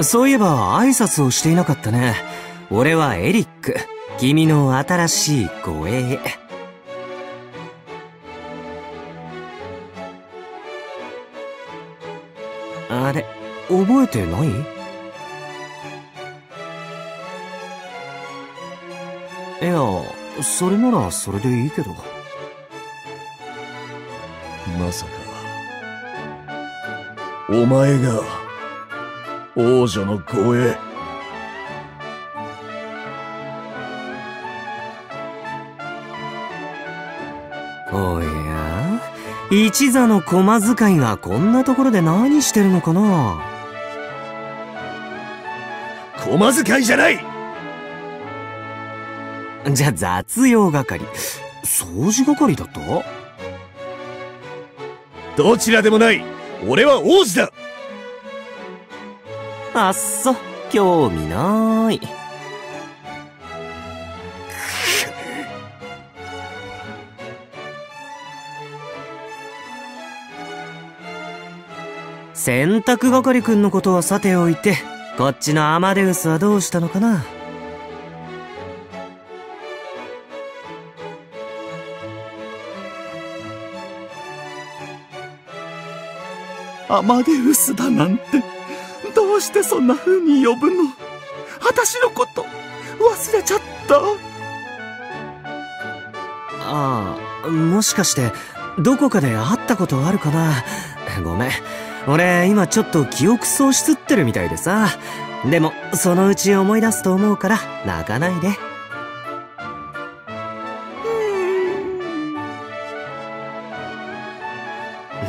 そういえば挨拶をしていなかったね。俺はエリック。君の新しい護衛。あれ、覚えてない？いや、それならそれでいいけど。まさか、お前が、王女の護衛。おや？一座の駒使いがこんなところで何してるのかな？駒使いじゃない！じゃあ雑用係。掃除係だとどちらでもない。俺は王子だあっそ、興味ない。洗濯係くんのことはさておいて、こっちのアマデウスはどうしたのかなアマデウスだなんて、うしてそんな風に呼ぶの？私のこと、忘れちゃった？ああ、もしかして、どこかで会ったことあるかな？ごめん。俺、今ちょっと記憶喪失ってるみたいでさ。でも、そのうち思い出すと思うから、泣かないで。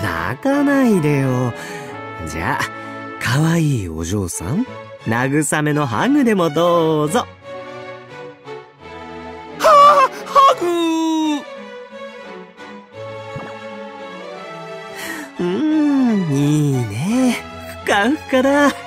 泣かないでよ。じゃあ、可愛いお嬢さん、慰めのハグでもどうぞ。ハグうーん、いいね。ふかふかだ。